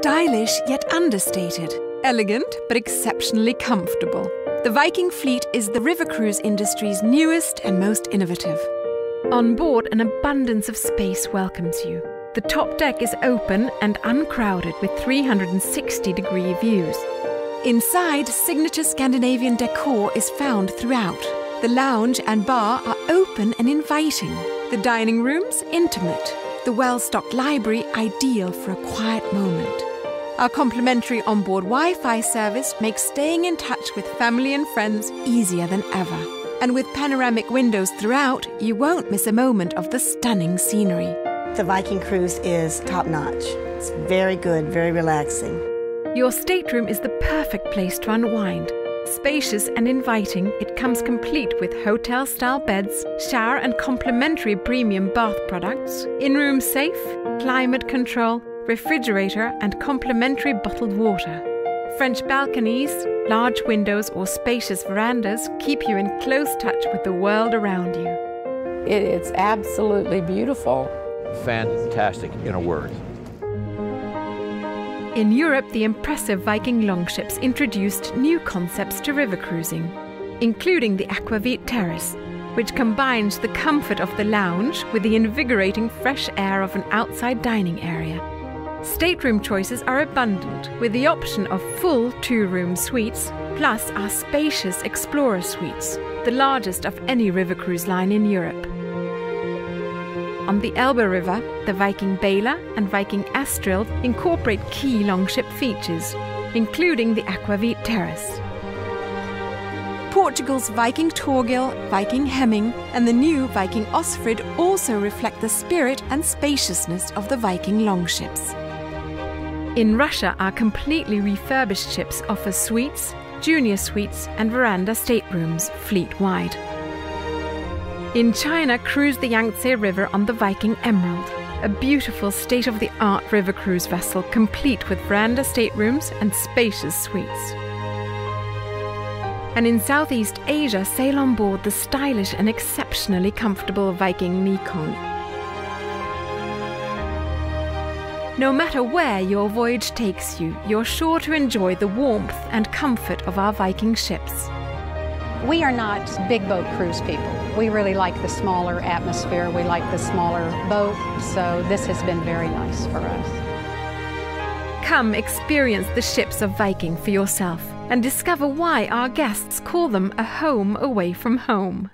Stylish yet understated. Elegant but exceptionally comfortable. The Viking fleet is the river cruise industry's newest and most innovative. On board, an abundance of space welcomes you. The top deck is open and uncrowded with 360 degree views. Inside, signature Scandinavian decor is found throughout. The lounge and bar are open and inviting. The dining rooms, intimate. The well stocked library, ideal for a quiet moment. Our complimentary onboard Wi Fi service makes staying in touch with family and friends easier than ever. And with panoramic windows throughout, you won't miss a moment of the stunning scenery. The Viking cruise is top notch. It's very good, very relaxing. Your stateroom is the perfect place to unwind. Spacious and inviting, it comes complete with hotel style beds, shower and complimentary premium bath products, in room safe, climate control, refrigerator, and complimentary bottled water. French balconies, large windows, or spacious verandas keep you in close touch with the world around you. It's absolutely beautiful. Fantastic, in a word. In Europe, the impressive Viking longships introduced new concepts to river cruising, including the Aquavit Terrace, which combines the comfort of the lounge with the invigorating fresh air of an outside dining area. Stateroom choices are abundant, with the option of full two room suites, plus our spacious Explorer suites, the largest of any river cruise line in Europe. On the Elbe River, the Viking Beyla and Viking Astrild incorporate key longship features, including the Aquavit Terrace. Portugal's Viking Torgil, Viking Hemming, and the new Viking Osfrid also reflect the spirit and spaciousness of the Viking longships. In Russia, our completely refurbished ships offer suites, junior suites, and veranda staterooms fleet wide. In China, cruise the Yangtze River on the Viking Emerald, a beautiful state of the art river cruise vessel complete with veranda staterooms and spacious suites. And in Southeast Asia, sail on board the stylish and exceptionally comfortable Viking Mekong. No matter where your voyage takes you, you're sure to enjoy the warmth and comfort of our Viking ships. We are not big boat cruise people. We really like the smaller atmosphere. We like the smaller boat, so this has been very nice for us. Come experience the ships of Viking for yourself and discover why our guests call them a home away from home.